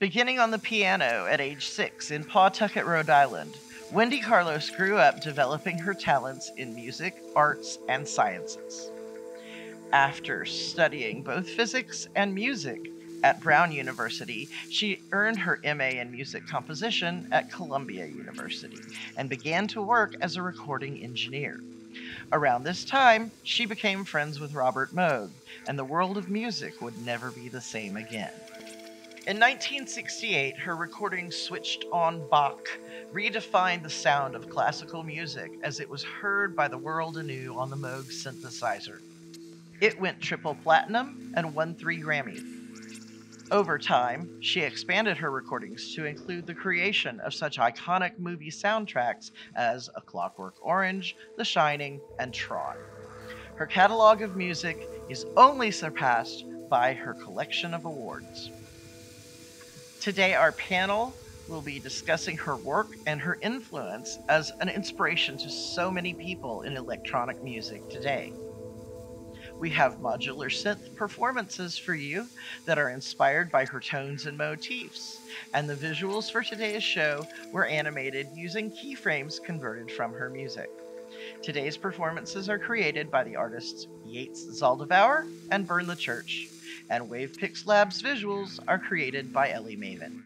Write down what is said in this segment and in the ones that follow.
Beginning on the piano at age six in Pawtucket, Rhode Island, Wendy Carlos grew up developing her talents in music, arts, and sciences. After studying both physics and music at Brown University, she earned her MA in music composition at Columbia University and began to work as a recording engineer. Around this time, she became friends with Robert Moog, and the world of music would never be the same again. In 1968, her recording Switched on Bach redefined the sound of classical music as it was heard by the world anew on the Moog synthesizer. It went triple platinum and won three Grammys. Over time, she expanded her recordings to include the creation of such iconic movie soundtracks as A Clockwork Orange, The Shining, and Tron. Her catalog of music is only surpassed by her collection of awards. Today, our panel will be discussing her work and her influence as an inspiration to so many people in electronic music today. We have modular synth performances for you that are inspired by her tones and motifs. And the visuals for today's show were animated using keyframes converted from her music. Today's performances are created by the artists Yates Zaldevour and Burn the Church, and Wavpix Labs visuals are created by Elli Maven.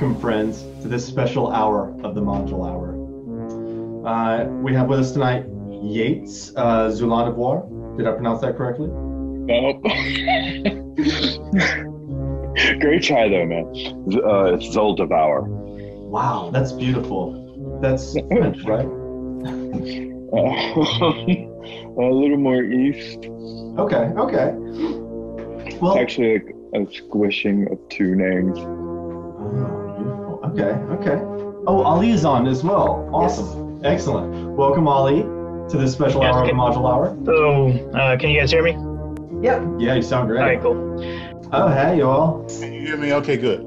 Welcome, friends, to this special hour of the ModulHour. Uh, we have with us tonight Yates uh. Did I pronounce that correctly? Nope. Great try, though, man. Uh, it's Zaldevour. Wow, that's beautiful. That's French, right? a little more east. Okay, okay. Well, It's actually like a squishing of two names. Beautiful. Okay, okay. Oh, Ali is on as well. Awesome. Excellent. Welcome, Ali, to this special Yes, hour of the ModulHour. So, uh, can you guys hear me? Yeah. Yeah, you sound great. All right, cool. Oh, hey, y'all. Can you hear me? Okay, good.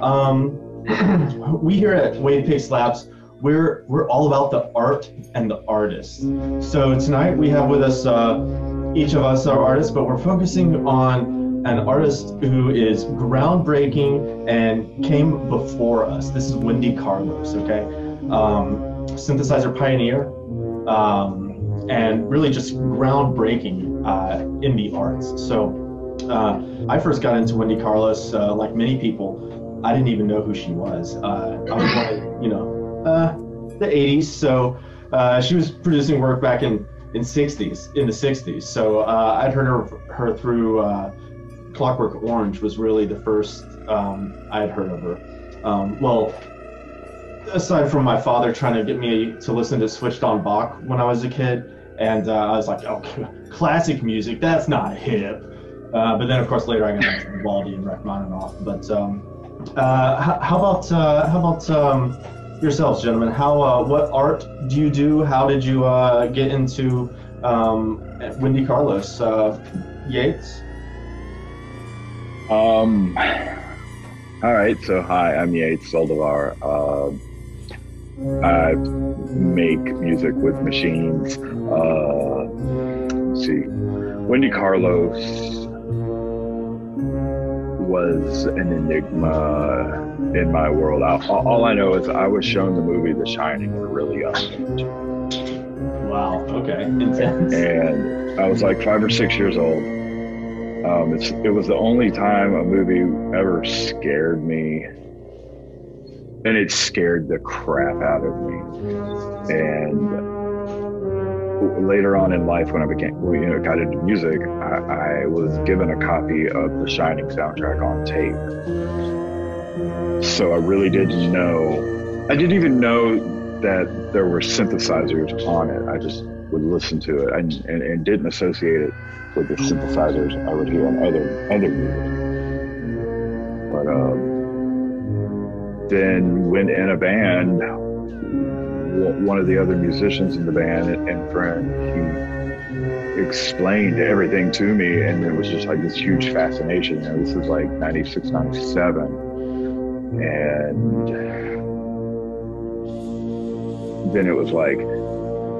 Um, we here at Wavpix Labs, we're we're all about the art and the artist. So tonight we have with us, uh, each of us are artists, but we're focusing on an artist who is groundbreaking and came before us. This is Wendy Carlos, okay? Um, synthesizer pioneer, um, and really just groundbreaking uh, in the arts. So uh, I first got into Wendy Carlos, uh, like many people. I didn't even know who she was. Uh, I was born, you know, uh, the 80s. So uh, she was producing work back in in 60s, in the 60s. So uh, I'd heard her her through uh, Clockwork Orange was really the first um, I had heard of her. Um, well, aside from my father trying to get me to listen to Switched on Bach when I was a kid, and uh, I was like, oh, classic music, that's not hip. Uh, but then, of course, later I got into Vivaldi and Rachmaninoff. But um, uh, how, how about uh, how about um, yourselves, gentlemen? How uh, what art do you do? How did you uh, get into um, Wendy Carlos? Yates. Um. All right. So hi, I'm Yates Zaldevour. Um I make music with machines. Uh, let's see, Wendy Carlos was an enigma in my world. All, all I know is I was shown the movie The Shining a really young age. Wow. Okay. Intense. and I was like five or six years old. Um, it was the only time a movie ever scared me, and it scared the crap out of me. And later on in life, when I became, you know, got into music, I, I was given a copy of the Shining soundtrack on tape. So I really didn't know. I didn't even know that there were synthesizers on it. I just would listen to it and, and, and didn't associate it with the synthesizers I would hear on other other music. But um, then when in a band, one of the other musicians in the band and, friend, he explained everything to me, and it was just like this huge fascination. You know, this is like 96, 97. And then it was like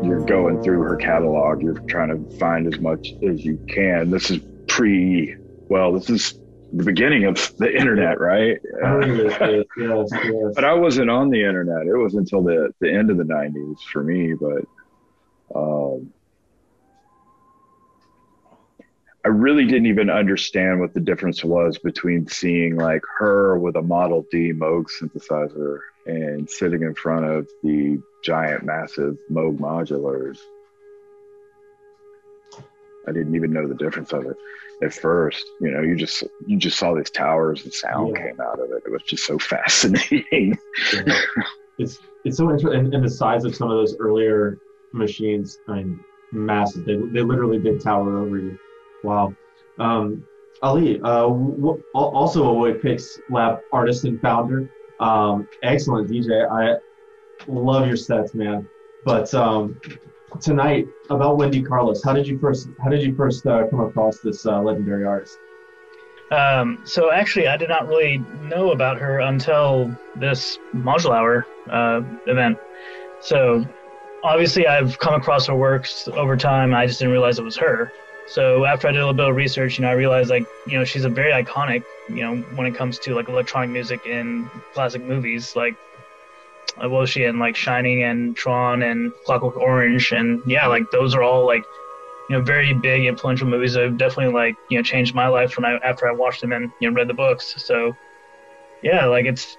you're going through her catalog. You're trying to find as much as you can. This is pre well this is the beginning of the internet right? Yes, yes, yes, yes. but i wasn't on the internet. It was until the, the end of the 90s for me but um, i really didn't even understand what the difference was between seeing like her with a model d moog synthesizer and sitting in front of the giant massive moog modulars i didn't even know the difference of it at first you know you just you just saw these towers and sound Yeah. came out of it it was just so fascinating Yeah. It's it's so interesting, and, and the size of some of those earlier machines. I mean, massive. They they literally did tower over you. Wow. Um, Ali, uh, w- also a Wavpix Lab artist and founder. Um, excellent DJ. I love your sets, man. But um, tonight about Wendy Carlos. How did you first How did you first uh, come across this uh, legendary artist? Um, so actually, I did not really know about her until this ModulHour uh, event. So obviously, I've come across her works over time. I just didn't realize it was her. So after I did a little bit of research, you know, I realized like, you know, she's a very iconic, you know, when it comes to like electronic music in classic movies. Like, uh, what was she in? Like Shining and Tron and Clockwork Orange, and yeah, like those are all like you know very big influential movies that have definitely like you know changed my life when I after I watched them and you know read the books. So yeah, like it's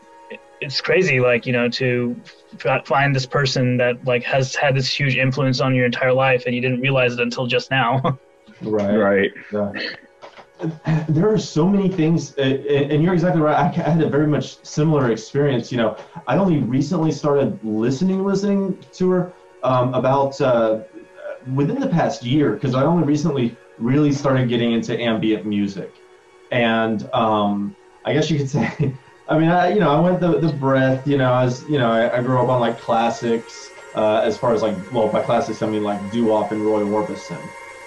it's crazy, like you know, to f- find this person that like has had this huge influence on your entire life, and you didn't realize it until just now. Right. Right. Yeah. There are so many things, uh, and you're exactly right. I had a very much similar experience. You know, I only recently started listening, listening to her um, about uh, within the past year because I only recently really started getting into ambient music, and um, I guess you could say, I mean, I you know, I went the the breadth. You know, as you know, I, I grew up on like classics. Uh, as far as like, well, by classics I mean like doo-wop and Roy Orbison.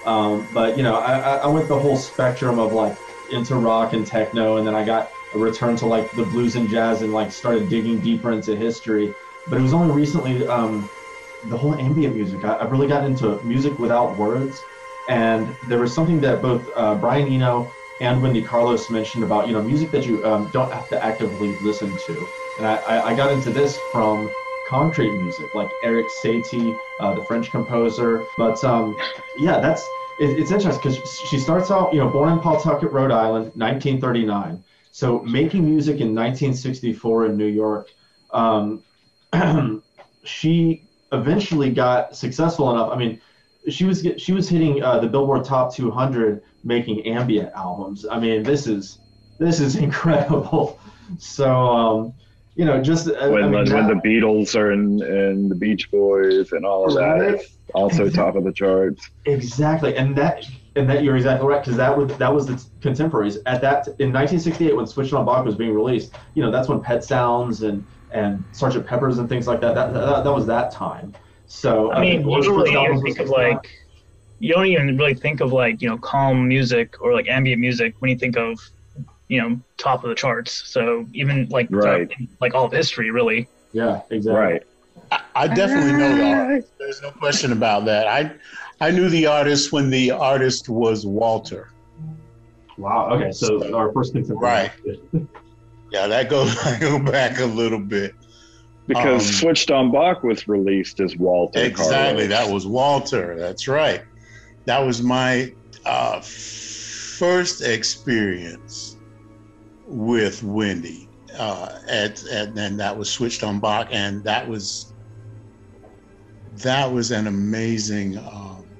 Um, but you know, I, I went the whole spectrum of like into rock and techno, and then I got a return to like the blues and jazz, and like started digging deeper into history. But it was only recently um, the whole ambient music. I, I really got into music without words, and there was something that both uh, Brian Eno and Wendy Carlos mentioned about you know music that you um, don't have to actively listen to. And I, I got into this from concrete music, like Erik Satie, uh, the French composer. But um, yeah, that's it, it's interesting because she starts out, you know, born in Pawtucket, Rhode Island, 1939. So making music in 1964 in New York, um, she eventually got successful enough. I mean, she was she was hitting uh, the Billboard Top 200 making ambient albums. I mean, this is this is incredible. So um, you know, just uh, When, I mean, when now- the Beatles are in, and the Beach Boys and all of that, Right. it's also top of the charts. Exactly, and that and that you're exactly right because that was that was the contemporaries at that in 1968 when Switched on Bach was being released. You know, that's when Pet Sounds and and Sergeant Pepper's and things like that. That that, that was that time. So I mean, you don't really even think of like, you don't even really think of like, you know, calm music or like ambient music when you think of, you know, top of the charts. So even like, Right. throughout, like all of history, really. yeah, exactly. Right. I, I definitely know the artist. There's no question about that. I I knew the artist when the artist was Walter. Wow. Okay, so our first contemporary. Right. yeah, that goes I go back a little bit. Because Um, Switched on Bach was released as Walter. Exactly. Carlos. That was Walter. That's right. That was my uh, first experience with Wendy. Uh, at, at and that was switched on Bach, and that was that was an amazing um,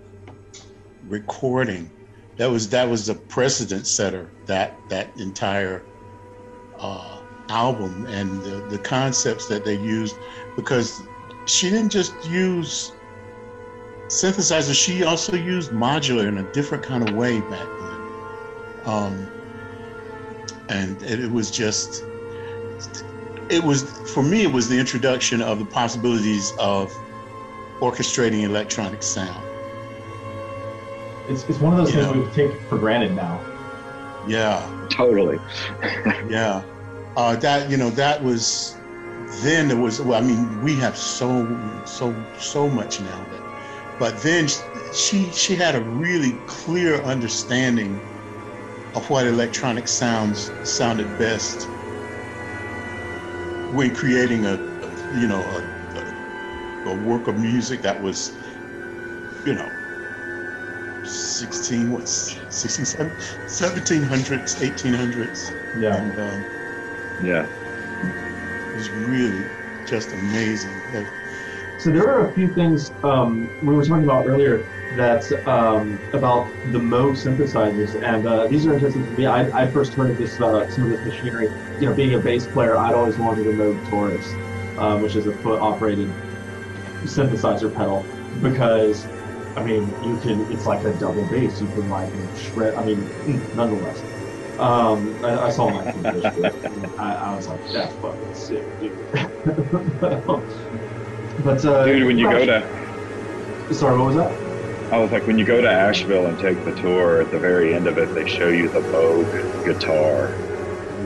recording. That was that was the precedent setter. That that entire uh, album and the, the concepts that they used, because she didn't just use synthesizers; she also used modular in a different kind of way back then. Um, and it, it was just, it was, for me, it was the introduction of the possibilities of orchestrating electronic sound. It's, it's one of those Yeah. things we take for granted now. Yeah. Totally. Yeah, uh, that you know that was then there was well I mean we have so so so much now that but then she she had a really clear understanding of what electronic sounds sounded best when creating a you know a, a, work of music that was you know 16 what 16 1700s 1800s Yeah. and um, Yeah. it was really just amazing. So there are a few things um, we were talking about earlier that um, about the Moog synthesizers, and uh, these are interesting to me. I, I first heard of this uh, some of this machinery. You know, being a bass player, I'd always wanted a Moog Taurus, um, which is a foot-operated synthesizer pedal, because I mean, you can. It's like a double bass. You can like shred. I mean, nonetheless. Um, I, I saw my I, I was like, that's fucking sick, dude. but uh, Dude, when you go to, sorry, what was that? I was like, when you go to Asheville and take the tour, at the very end of it, they show you the Moog guitar.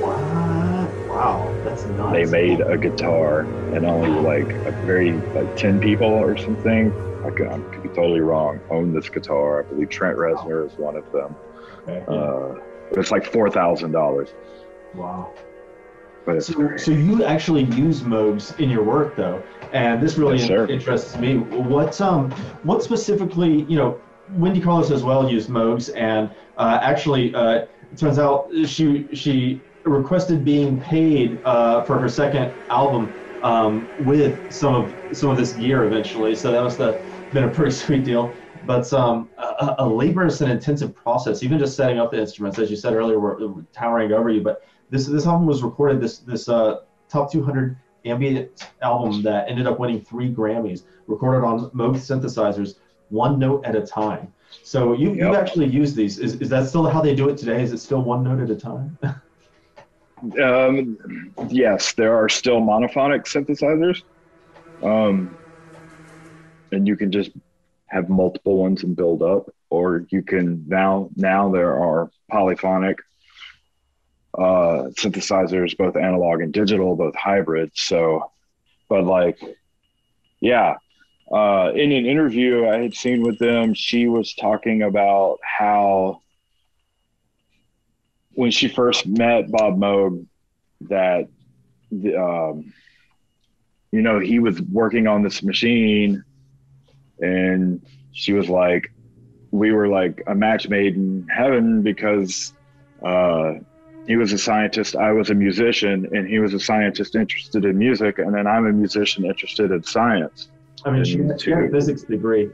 What? Wow, that's nuts. They made a guitar, and only like a very like ten people or something. I could, I could be totally wrong. Own this guitar. I believe Trent Reznor is one of them. Okay. Uh, it's like four thousand dollars, wow. But it's So, great. so you actually use Moogs in your work, though, and this really Yes, sir. interests me. What um, what specifically, you know, Wendy Carlos as well used Moogs, and uh, actually, uh, it turns out she she requested being paid uh, for her second album um, with some of some of this gear eventually. So that must have been a pretty sweet deal. But um, a, a laborious and intensive process, even just setting up the instruments, as you said earlier, were, were towering over you. But this this album was recorded this this uh, top 200 ambient album that ended up winning three Grammys, recorded on Moog synthesizers, one note at a time. So you, Yep. you've actually used these. Is, is that still how they do it today? Is it still one note at a time? Um, yes, there are still monophonic synthesizers, um, and you can just have multiple ones and build up, or you can now now there are polyphonic uh, synthesizers, both analog and digital, both hybrid. So, but like, yeah. Uh, in an interview I had seen with them, she was talking about how when she first met Bob Moog, that the, um, you know he was working on this machine, and she was like, we were like a match made in heaven because uh, he was a scientist, I was a musician, and he was a scientist interested in music, and then I'm a musician interested in science. I mean, she, And had a physics degree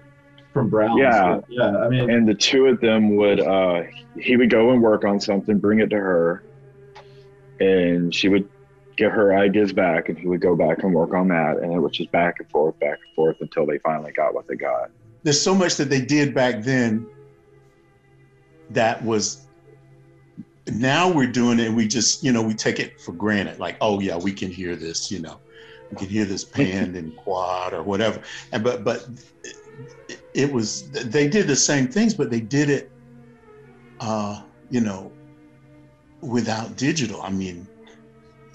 from Brown. Yeah. so, yeah. I mean, and the two of them would uh he would go and work on something bring it to her and she would get her ideas back and he would go back and work on that and it was just back and forth back and forth until they finally got what they got There's so much that they did back then that was now we're doing it and we just, you know, we take it for granted. Like, oh yeah, we can hear this, you know. We can hear this panned and quad or whatever. And but but it, it was they did the same things, but they did it uh, you know, without digital. I mean,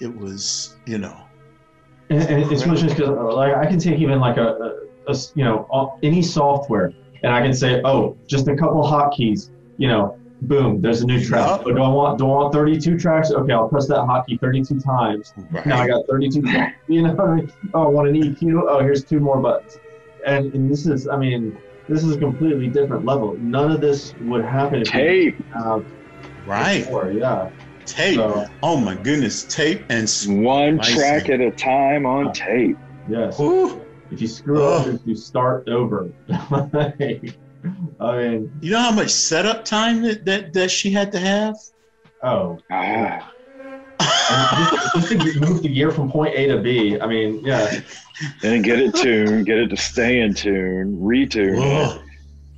it was, you know, and, and it's much just because like I can take even like a you know any software and I can say, oh, just a couple hotkeys, you know, boom, there's a new track. Yup. Oh, do I want do I want 32 tracks? Okay, I'll press that hotkey 32 times. right. Now I got 32 tracks. You know, I mean? oh, I want an EQ. Oh, here's two more buttons. And, and this is, I mean, this is a completely different level. None of this would happen if we tape didn't have right. before, yeah. Tape. So, Oh my goodness, tape and one I track at a time on tape yes. Whew. If you screw up, Ugh. you start over. I mean, You know how much setup time that, that, that she had to have? oh, ah, and just, just to move the gear from point A to B. I mean, yeah, and get it tuned get it to stay in tune retune it, Ugh.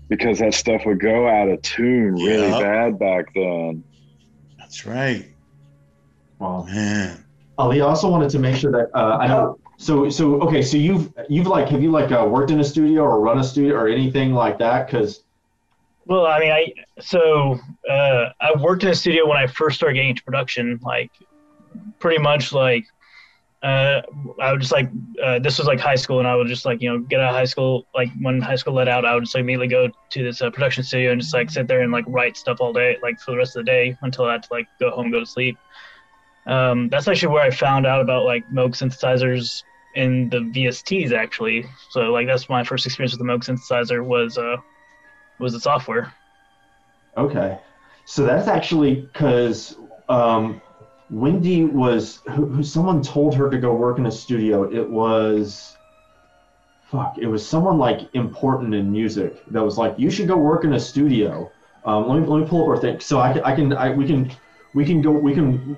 because that stuff would go out of tune really Yep. bad back then That's right. well, Man. Ali also wanted to make sure that uh, I know. So, so okay, so you've you've like have you like uh, worked in a studio or run a studio or anything like that? Because Well, I mean, I so uh, I worked in a studio when I first started getting into production. Like, pretty much like uh, I would just like uh, this was like high school, and I would just like you know get out of high school. Like when high school let out, I would just like immediately go to this uh, production studio and just like sit there and like write stuff all day, like for the rest of the day until I had to like go home, go to sleep. Um, that's actually where I found out about like Moog synthesizers in the VSTs actually. So like that's my first experience with the Moog synthesizer was uh was the software. okay, so that's actually because um, Wendy was who, who someone told her to go work in a studio. It was fuck. It was someone like important in music that was like, you should go work in a studio. Um, let me let me pull up our thing. So I can I can I, we can we can go we can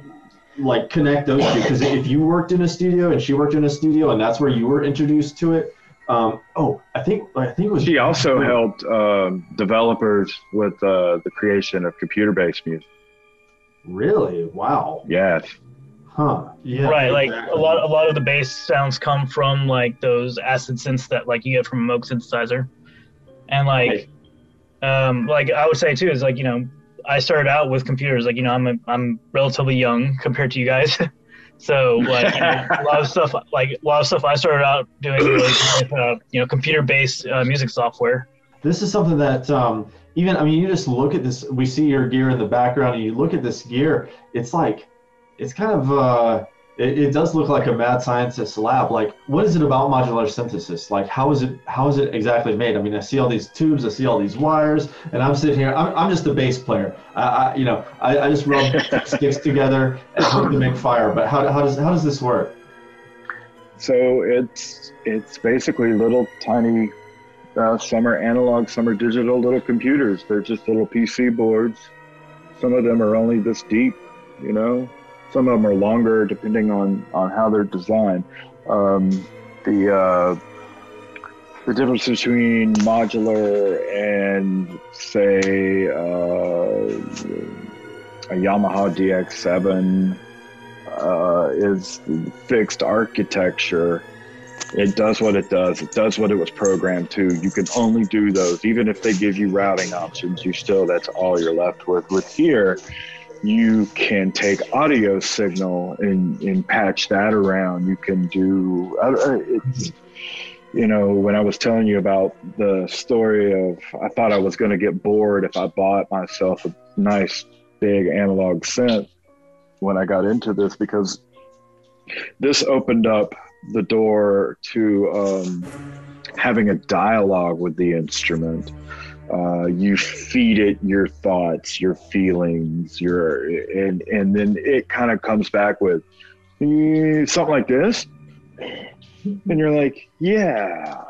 like connect those two because if you worked in a studio and she worked in a studio and that's where you were introduced to it. Um, oh, I think I think it was. She also helped um, developers with uh, the creation of computer-based music. Really? Wow. Yes, Huh. Yeah. right like a lot a lot of the bass sounds come from like those acid synths that like you get from a Moog synthesizer and like um like i would say too is like you know i started out with computers like you know i'm a, i'm relatively young compared to you guys so like you know, a lot of stuff like a lot of stuff i started out doing was with, uh, you know computer based uh, music software This is something that um, even I mean, you just look at this. We see your gear in the background, and you look at this gear. It's like, it's kind of uh, it, it does look like a mad scientist lab. Like, what is it about modular synthesis? Like, how is it how is it exactly made? I mean, I see all these tubes, I see all these wires, and I'm sitting here. I'm, I'm just a bass player. I, I you know I, I just rub sticks together and hope to make fire. But how, how does how does this work? So it's it's basically little tiny. Uh, some are analog, some are digital little computers. They're just little PC boards. Some of them are only this deep, you know, some of them are longer, depending on on how they're designed. Um, the uh, the difference between modular and say uh, a Yamaha DX7 uh, is fixed architecture. It does what it does. It does what it was programmed to. You can only do those, even if they give you routing options. You still that's all you're left with. With here, you can take audio signal and, and patch that around. You can do, you know, when I was telling you about the story of, I thought I was going to get bored if I bought myself a nice big analog synth when I got into this because this opened up the door to um, having a dialogue with the instrument uh, you feed it your thoughts, your feelings, your and and then it kind of comes back with eh, something like this, and you're like, yeah.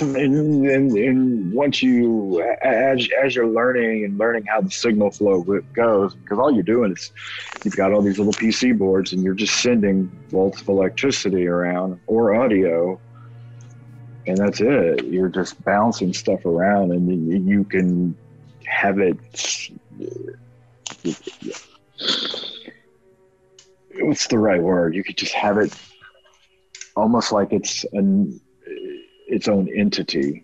And, and, and once you as as you're learning and learning how the signal flow goes, because all you're doing is you've got all these little PC boards and you're just sending volts of electricity around or audio and that's it. You're just bouncing stuff around, and you can have it. What's the right word? You could just have it almost like it's an its own entity.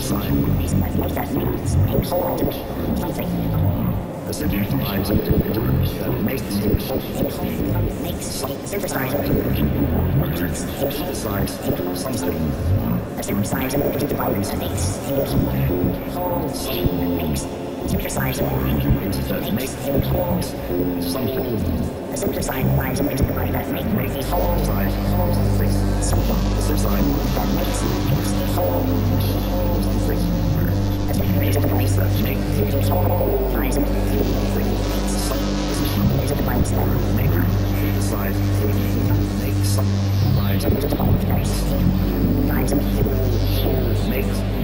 Something. Assume size and the departments of these. Whole makes synthesized synthesized makes forms, some forms. The synthesized lives into the body that make makes the whole size forms six. The synthesized that makes makes the whole forms six. The synthesized the body that makes the whole size three. Is it the body that makes the size three? Makes some lives into the body that makes makes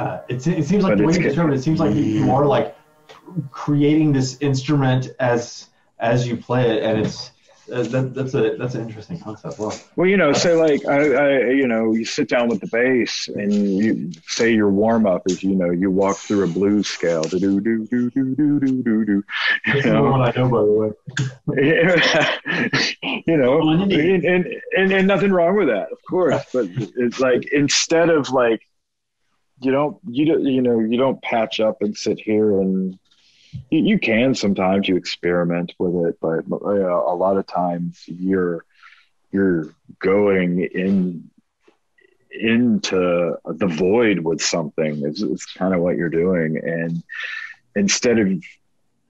Yeah, it's, it seems like But the way you describe it, it seems like you, are like creating this instrument as as you play it, and it's uh, that, that's a that's an interesting concept. Well, Well, you know, say like I, I, you know, you sit down with the bass and you say your warm up is, you know, you walk through a blues scale, do do do do do do do do do. You the one I know, by the way. you know, and, and, and, and nothing wrong with that, of course. But it's like instead of like, you don't, you don't, you know, you don't patch up and sit here and you, you can sometimes you experiment with it, but a lot of times you're you're going in into the void with something. It's, it's kind of what you're doing, and instead of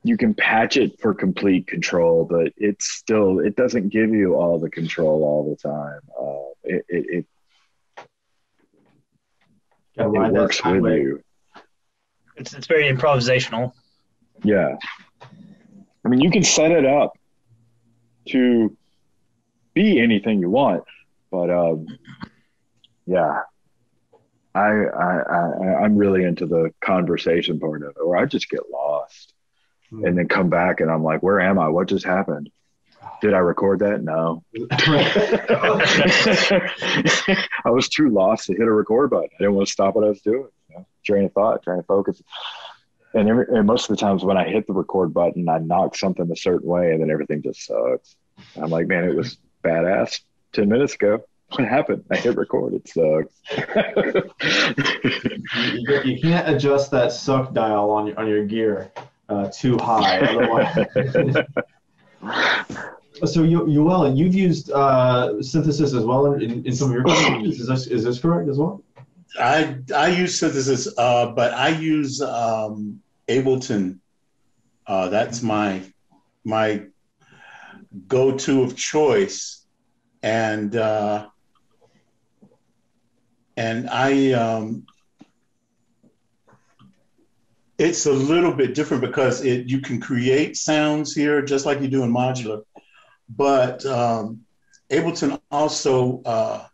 you can patch it for complete control, but it's still it doesn't give you all the control all the time. Uh, it, it, it, Gotta it ride that works with highway. you. It's it's very improvisational. Yeah. I mean, you can set it up to be anything you want, but um, yeah, I, I, I, I'm really into the conversation part of it, or I just get lost Hmm. and then come back and I'm like, where am I? What just happened? Did I record that? No. I was too lost to hit a record button. I didn't want to stop what I was doing. You know? Train of thought, train of focus. And, every, and most of the times when I hit the record button, I knock something a certain way, and then everything just sucks. And I'm like, man, it was badass ten minutes ago. What happened? I hit record. It sucks. you, you can't adjust that suck dial on your on your gear uh, too high, otherwise. so you well you've used uh, synthesis as well in, in some of your. Is this is this correct as well? I I use synthesis, uh, but I use um, Ableton. Uh, that's my my go-to of choice, and uh, and I um, it's a little bit different because it you can create sounds here just like you do in modular, but um, Ableton also uh,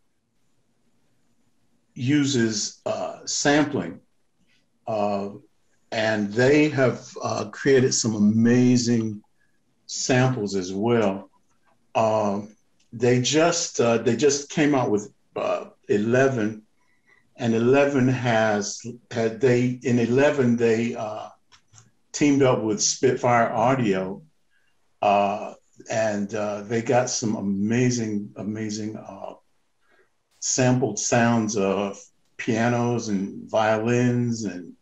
uses uh, sampling, uh, and they have uh, created some amazing samples as well. Um, they just uh, they just came out with uh, eleven, and eleven has had they in eleven they uh, teamed up with Spitfire Audio, uh, and uh, they got some amazing amazing uh, sampled sounds of pianos and violins and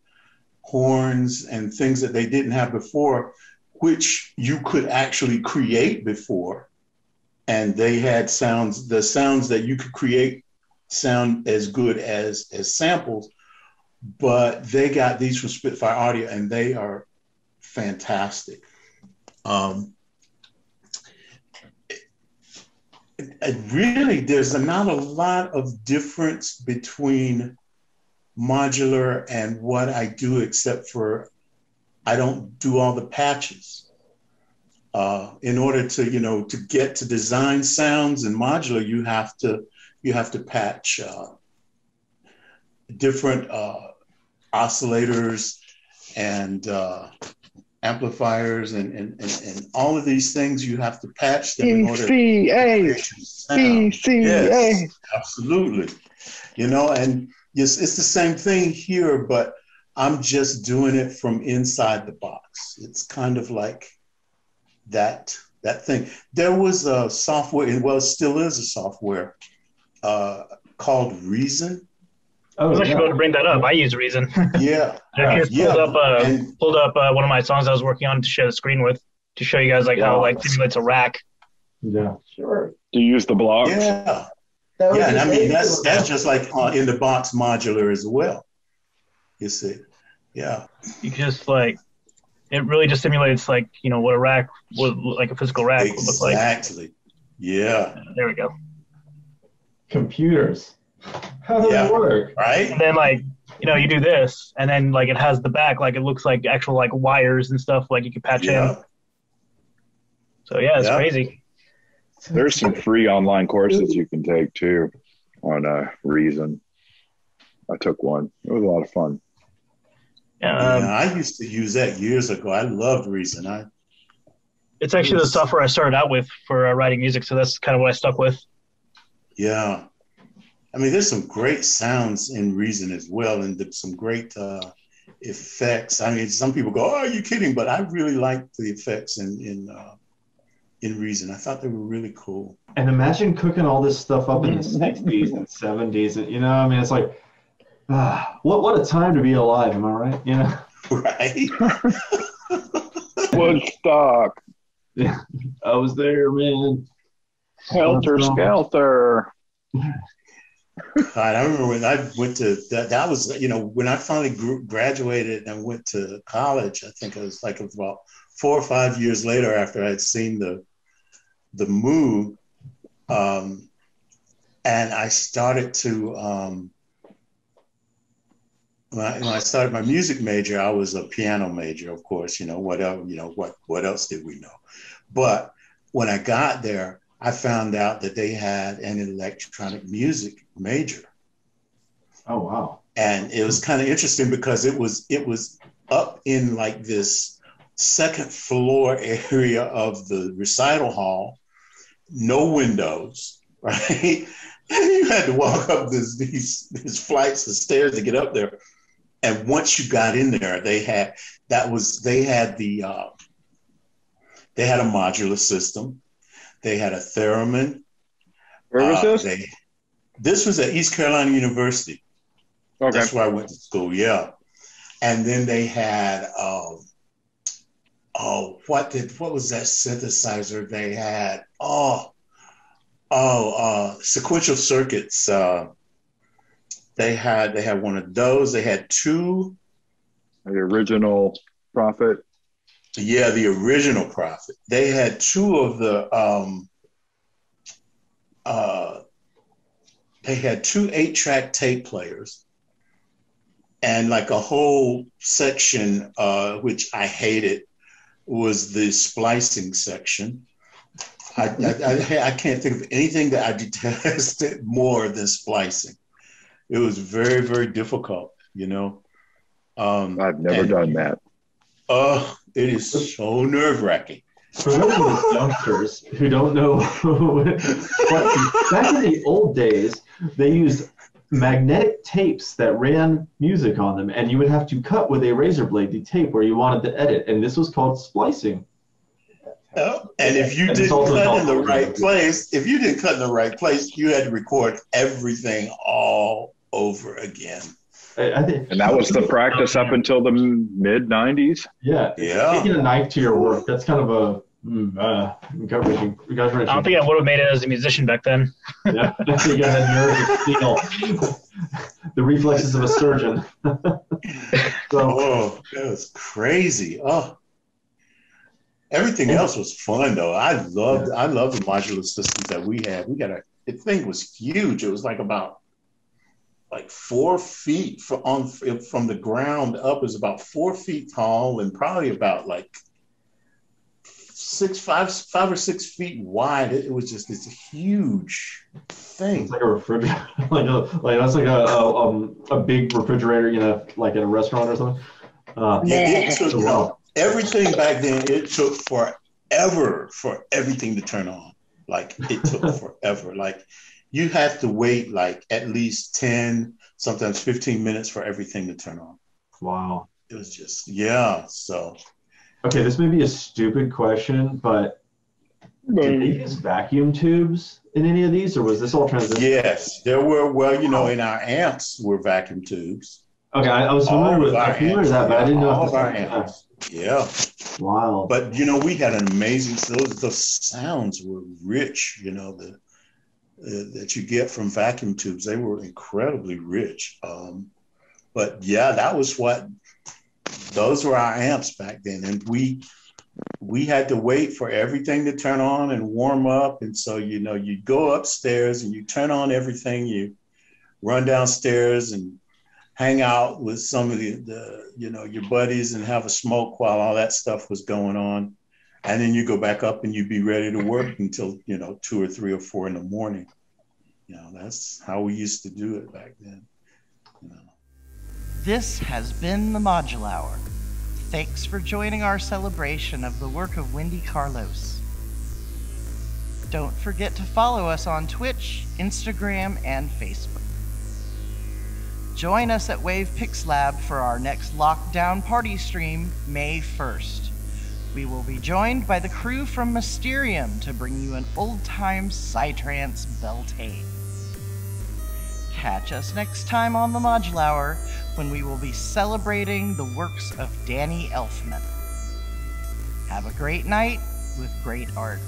horns and things that they didn't have before, which you could actually create before. And they had sounds, the sounds that you could create sound as good as as samples, but they got these from Spitfire Audio and they are fantastic. Um, really there's not a lot of difference between modular and what I do, except for I don't do all the patches. Uh, in order to you know to get to design sounds in modular, you have to you have to patch uh, different uh, oscillators and uh, amplifiers and, and, and, and all of these things you have to patch them in order to sound. Yes, absolutely. You know, and yes, it's the same thing here, but I'm just doing it from inside the box. It's kind of like that that thing. There was a software, and well, it still is a software uh, called Reason. I Oh, was actually yeah. about to bring that up. I use Reason. Yeah, I just yeah. pulled up uh, and pulled up uh, one of my songs I was working on to share the screen with to show you guys like how like simulates a rack. yeah. Sure. Do you use the blocks? yeah, That yeah. And I mean, that's that's just like uh, in the box modular as well. You see, yeah. You just like it really just simulates like you know what a rack would like a physical rack would look like. Exactly. Yeah. There we go. Computers. How does Yeah. it work? Right. And then like you know you do this and then like it has the back like it looks like actual like wires and stuff like you can patch in. Yeah. So yeah, it's Yeah. crazy. There's some free online courses you can take too on uh, Reason. I took one. It was a lot of fun. Um, yeah, I used to use that years ago. I loved Reason. I it's actually the software I started out with for uh, writing music, so that's kind of what I stuck with. Yeah. I mean, there's some great sounds in Reason as well, and some great uh, effects. I mean, some people go, "Oh, are you kidding?" But I really liked the effects in in uh, in Reason. I thought they were really cool. And imagine cooking all this stuff up in the 60s and 70s. And, you know, I mean, it's like, ah, what what a time to be alive, am I right? You know? Right? Woodstock, I was there, man. Helter skelter. God, I remember when I went to that. That was you know when I finally gr- graduated and went to college. I think it was like about four or five years later after I had seen the the move, um, and I started to. Um, when I, when I started my music major, I was a piano major, of course. You know what else? You know what? What else did we know? But when I got there, I found out that they had an electronic music major, Oh, wow. and it was kind of interesting because it was it was up in like this second floor area of the recital hall, no windows, right? And you had to walk up this, these these flights of stairs to get up there. And once you got in there, they had that was they had the uh, they had a modular system, they had a theremin, Where was uh, this? they- this was at East Carolina University. Okay. That's where I went to school. Yeah, and then they had um, oh, what did what was that synthesizer they had? Oh, oh, uh, sequential circuits. Uh, they had they had one of those. They had two. The original prophet. Yeah, the original Prophet. They had two of the. Um, uh, they had two eight-track tape players, and like a whole section, uh, which I hated, was the splicing section. I, I, I, I can't think of anything that I detested more than splicing. It was very, very difficult, you know. Um, I've never and- done that. Oh, it is so nerve wracking. For those youngsters who don't know, what, back in the old days, they used magnetic tapes that ran music on them, and you would have to cut with a razor blade the tape where you wanted to edit, and this was called splicing. Oh, and if you And didn't cut in the right place, if you didn't cut in the right place, you had to record everything all over again. I, I think, And that was the practice up until the mid 90s. yeah, Yeah. taking a knife to your work. That's kind of a mm, uh, gut wrenching. I don't think I would have made it as a musician back then. Yeah, you got the nerves of steel. the reflexes of a surgeon. so, Oh, that was crazy. Oh. Everything else was fun though. I loved I loved the modular systems that we had. We got a the thing was huge. It was like about like four feet from on from the ground up is about four feet tall and probably about like six five five or six feet wide. It, was just this huge thing. it's like a refrigerator, like a, like that's like a, a um a big refrigerator, you know, like in a restaurant or something. Uh, It, it took wow. everything back then. It took forever for everything to turn on. Like it took forever. Like you have to wait like at least ten, sometimes fifteen minutes for everything to turn on. Wow. It was just yeah. So Okay, this may be a stupid question, but did they use vacuum tubes in any of these, or was this all transition? yes, there were. Well, you know, in our amps were vacuum tubes. Okay, I, I was familiar with, our I'm familiar amps, that, but I didn't know all if of our amps. Yeah. Wow. but you know we had an amazing those the sounds were rich you know the that you get from vacuum tubes they were incredibly rich um, but yeah that was what those were our amps back then and we we had to wait for everything to turn on and warm up and so you know you go upstairs and you turn on everything you run downstairs and hang out with some of the, the you know your buddies and have a smoke while all that stuff was going on and then you go back up and you'd be ready to work until you know two or three or four in the morning you know that's how we used to do it back then you know This has been the ModulHour. Thanks for joining our celebration of the work of Wendy Carlos. Don't forget to follow us on Twitch, Instagram, and Facebook. Join us at Wave Lab for our next lockdown party stream, May 1st. We will be joined by the crew from Mysterium to bring you an old time Psytrance Beltane. Catch us next time on the ModulHour when we will be celebrating the works of Danny Elfman. Have a great night with great art.